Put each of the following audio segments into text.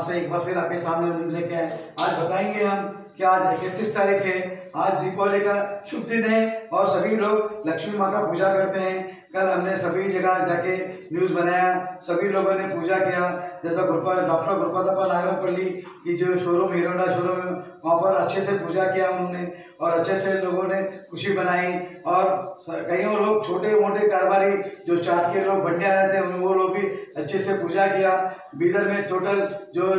से एक बार फिर आपके सामने लेके आए आज बताएँगे हम कि आज इकतीस तारीख है। आज दीपावली का शुभ दिन है और सभी लोग लक्ष्मी माँ का पूजा करते हैं। कल हमने सभी जगह जाके न्यूज़ बनाया, सभी लोगों ने पूजा किया। जैसा गुरपा, डॉक्टर गुरपादप्पा नागरपल्ली की जो शोरूम हीरोडा शोरूम है, वहाँ पर अच्छे से पूजा किया उन्होंने और अच्छे से लोगों ने खुशी बनाई और कईयों लोग छोटे मोटे कारोबारी जो चाट के लोग बंडे आए थे, उन- वो लोग भी अच्छे से पूजा किया। बीदर में टोटल जो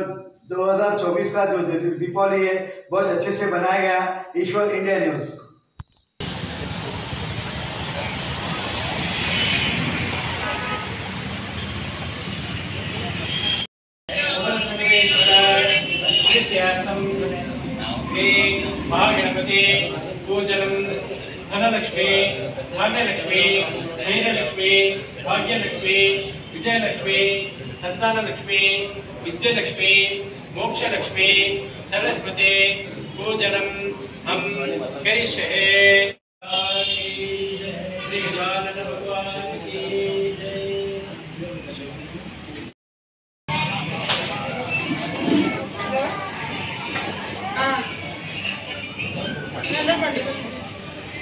2024 का जो दीपावली है, बहुत अच्छे से बनाया गया। Ishwar India news. Shri Mahaganapati पूजनम धनलक्ष्मी धान्यलक्ष्मी धैर्यलक्ष्मी भाग्यलक्ष्मी विजयलक्ष्मी संतानलक्ष्मी विद्यालक्ष्मी मोक्षलक्ष्मी सरस्वती पूजनम हम करिष्ये श्री गजानन भगवान की जय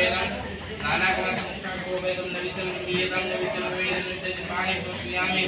वेदं नानागुणसंस्थाको वेदं न विदं नियतं न विदं वेदं विद्यते पाणि संस्क्रियामि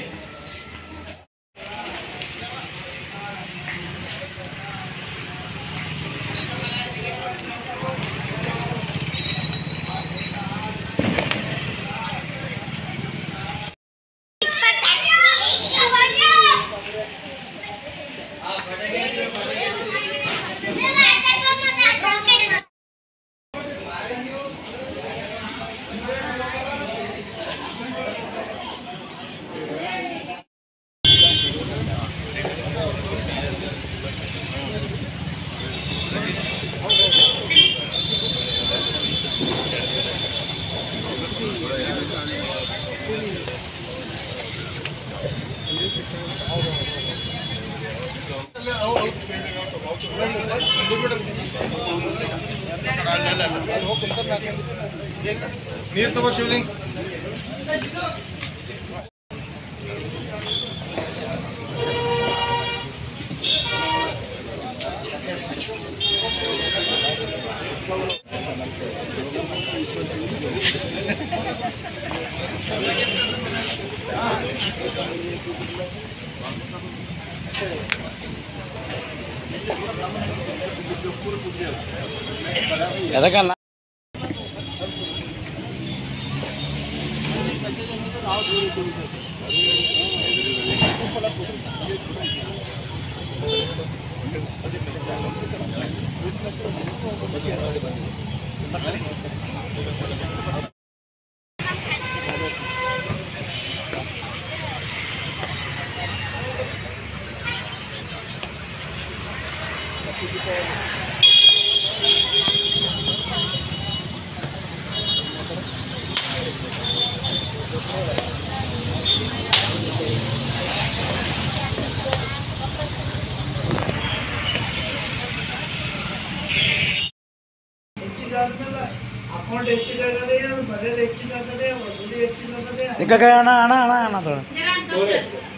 ಬರೆಯೋದು ಹೆಚ್ಚಿಗಾಗದೆ ವಸೂಲಿ ఎదగల ఇంకా అన్నా అన్నా అన్నా అన్నా చూడండి